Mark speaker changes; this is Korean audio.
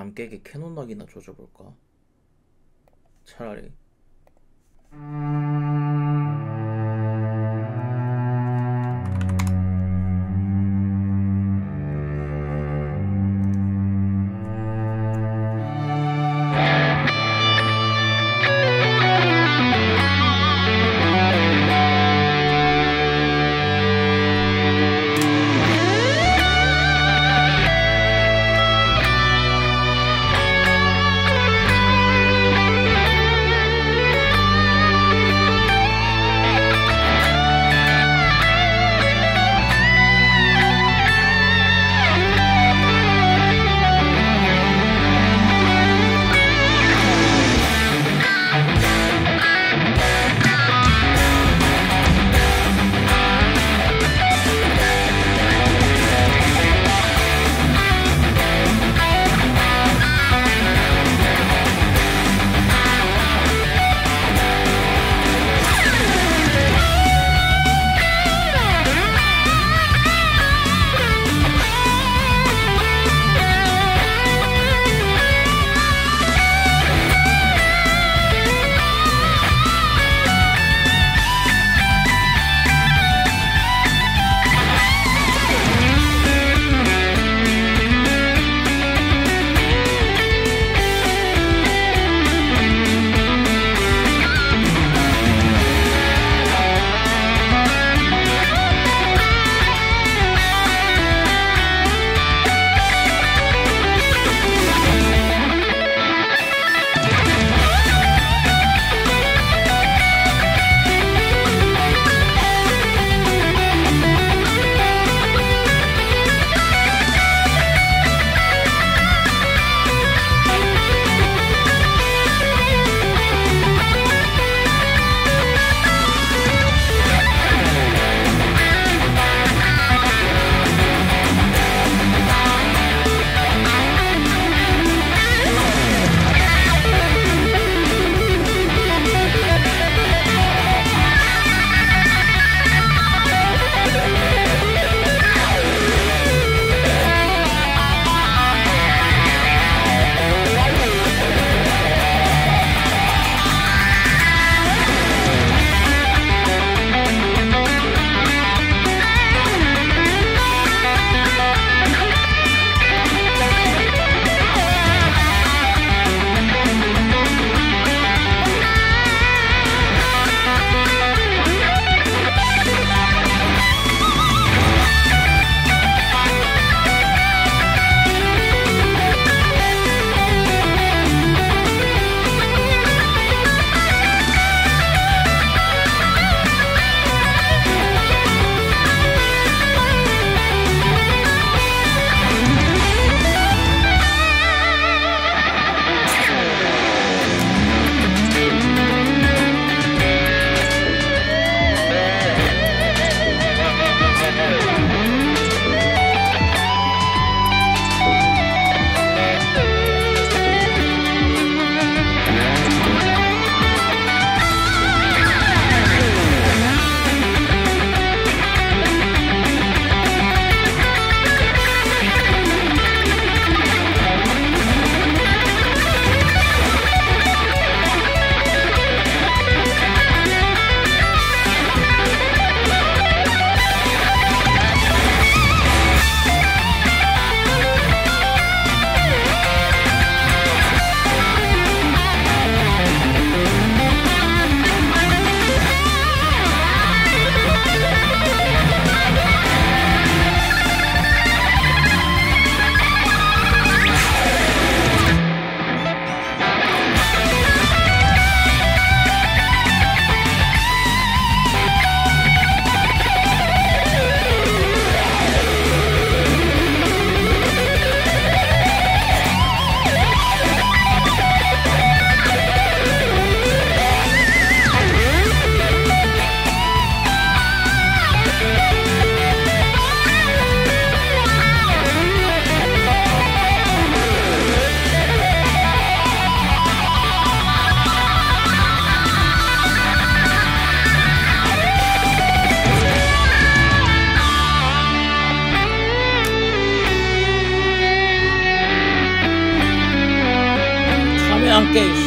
Speaker 1: 잠 깨게 캐논 락이나 조져볼까? 차라리 그만 깨 이씨